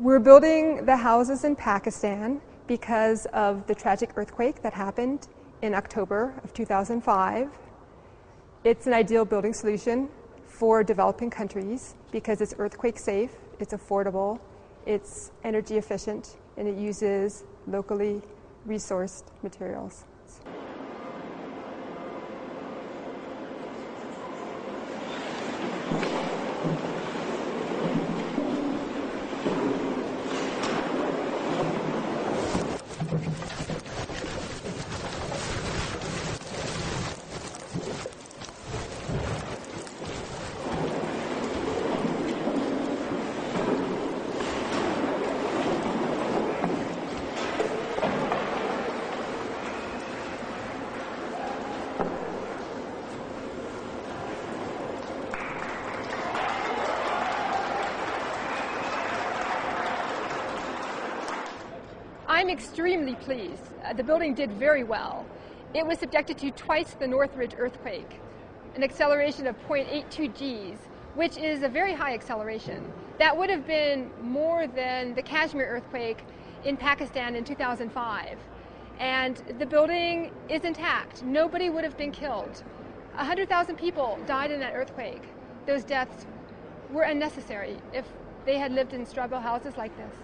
We're building the houses in Pakistan because of the tragic earthquake that happened in October of 2005. It's an ideal building solution for developing countries because it's earthquake safe, it's affordable, it's energy efficient, and it uses locally resourced materials. I'm extremely pleased. Uh, the building did very well. It was subjected to twice the Northridge earthquake, an acceleration of 0.82 Gs, which is a very high acceleration. That would have been more than the Kashmir earthquake in Pakistan in 2005. And the building is intact. Nobody would have been killed. 100,000 people died in that earthquake. Those deaths were unnecessary if they had lived in straw bale houses like this.